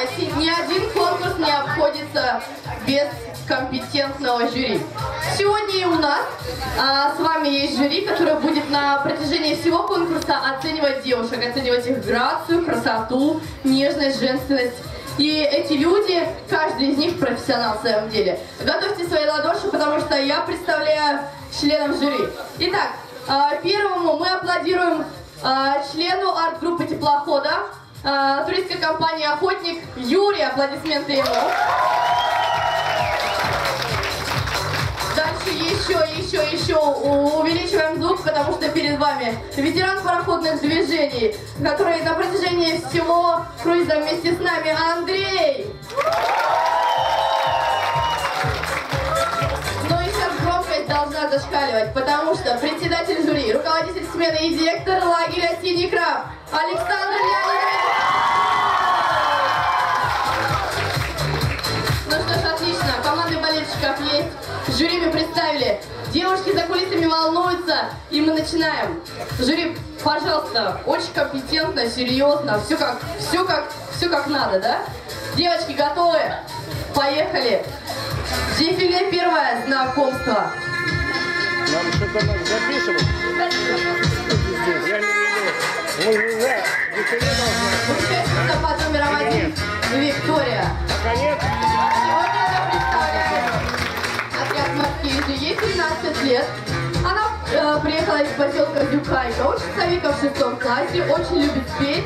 понимаете, ни один конкурс не обходится без компетентного жюри. Сегодня у нас а, с вами есть жюри, которое будет на протяжении всего конкурса оценивать девушек, оценивать их грацию, красоту, нежность, женственность. И эти люди, каждый из них профессионал в своем деле. Готовьте свои ладоши, потому что я представляю членов жюри. Итак, а, первому мы аплодируем а, члену арт-группы теплохода, а, туристской компании «Охотник» Юрий. Аплодисменты ему. Дальше еще, еще, еще увеличиваем звук, потому что перед вами ветеран пароходных движений, который на протяжении всего круиза вместе с нами Андрей. Должна зашкаливать, потому что председатель жюри, руководитель смены и директор лагеря «Синий краб» Александр Леонидович. Жюри мы представили. Девушки за кулисами волнуются, и мы начинаем. Жюри, пожалуйста, очень компетентно, серьезно, все как, все как, все как надо, да? Девочки готовы? Поехали. Дефиле первое знакомство. Нам что-то записывать. Я не виду. Мы уже дефиле должны. Участница под номером 15 лет. Она э, приехала из поселка Дюкайка, учится Вика в шестом классе, очень любит петь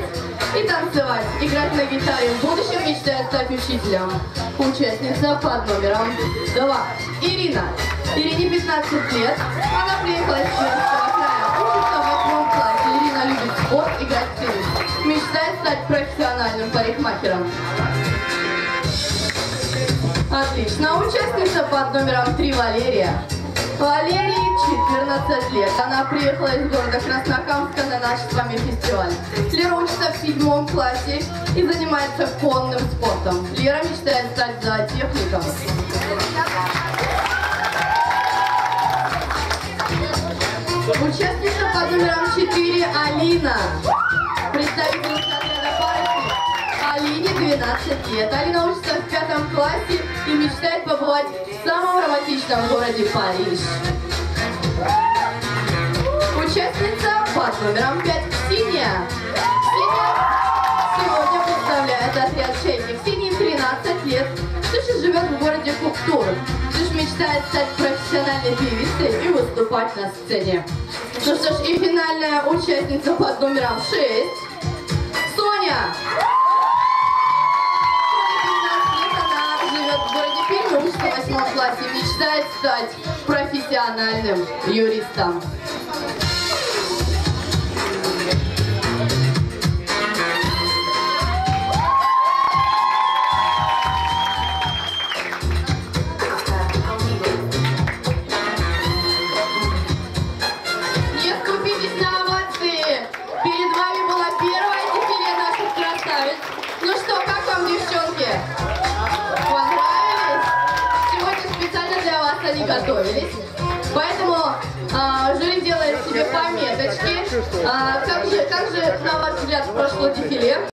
и танцевать, играть на гитаре. В будущем мечтает стать учителем. Участница под номером 2. Ирина. Ирине 15 лет. Она приехала из Чувашского края, учится в восьмом классе. Ирина любит спорт, и в. Мечтает стать профессиональным парикмахером. Отлично. Участница под номером 3 Валерия. Валерии 14 лет. Она приехала из города Краснокамска на наш с вами фестиваль. Лера учится в седьмом классе и занимается конным спортом. Лера мечтает стать зоотехником. Участница под номером 4 Алина. 12 лет. Алина учится в пятом классе и мечтает побывать в самом романтичном городе Париж. Участница под номером 5 Ксения. Ксения сегодня представляет отряд «Чайник». Ксении 13 лет. Ксюша живет в городе Куктур. Ксюша мечтает стать профессиональной певицей и выступать на сцене. Ну что ж, и финальная участница под номером 6 Соня. Восьмом классе, мечтает стать профессиональным юристом. Пометочки. А, как, же, как же, на ваш взгляд, прошло дефиле?